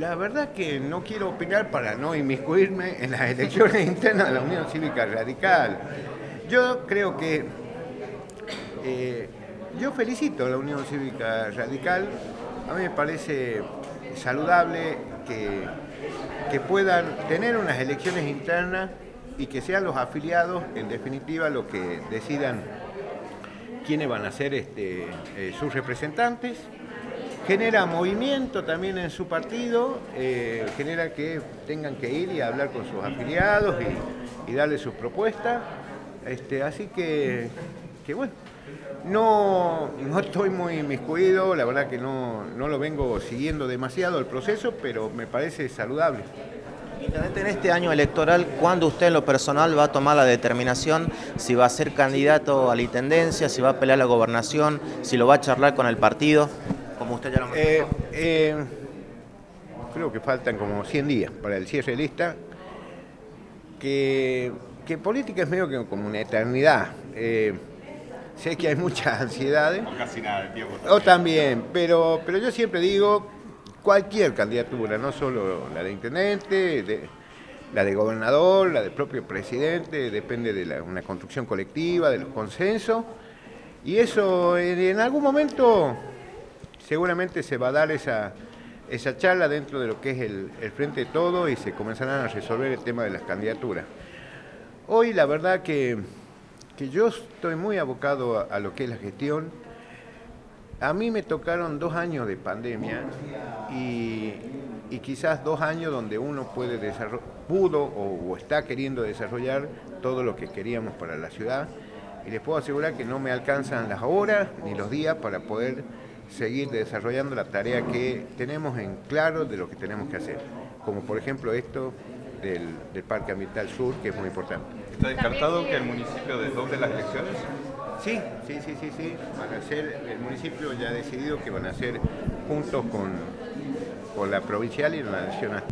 La verdad que no quiero opinar para no inmiscuirme en las elecciones internas de la Unión Cívica Radical. Yo creo que eh, yo felicito a la Unión Cívica Radical. A mí me parece saludable que, que puedan tener unas elecciones internas y que sean los afiliados, en definitiva, los que decidan quiénes van a ser este, eh, sus representantes. Genera movimiento también en su partido, eh, genera que tengan que ir y hablar con sus afiliados y, y darle sus propuestas. Este, así que, que bueno, no, no estoy muy inmiscuido, la verdad que no, no lo vengo siguiendo demasiado el proceso, pero me parece saludable. En este año electoral, ¿cuándo usted en lo personal va a tomar la determinación si va a ser candidato a la intendencia, si va a pelear la gobernación, si lo va a charlar con el partido? Como usted ya lo eh, eh, creo que faltan como 100 días para el cierre de lista. Que, que política es medio que como una eternidad. Eh, sé que hay muchas ansiedades. O casi nada de tiempo. También. O también, pero, pero yo siempre digo, cualquier candidatura, no solo la de intendente, de, la de gobernador, la del propio presidente, depende de la, una construcción colectiva, de los consensos. Y eso en, en, algún momento seguramente se va a dar esa, esa charla dentro de lo que es el, frente de todo y se comenzarán a resolver el tema de las candidaturas. Hoy la verdad que, que yo estoy muy abocado a, a lo que es la gestión. A mí me tocaron dos años de pandemia y, y quizás dos años donde uno puede pudo o, o, está queriendo desarrollar todo lo que queríamos para la ciudad. Y les puedo asegurar que no me alcanzan las horas ni los días para poder seguir desarrollando la tarea que tenemos en claro de lo que tenemos que hacer. Como por ejemplo esto del, del Parque Ambiental Sur, que es muy importante. ¿Está descartado que el municipio desdoble las elecciones? Sí, sí, sí, sí, sí. Van a ser, el municipio ya ha decidido que van a ser juntos con, con la provincial y la nacional.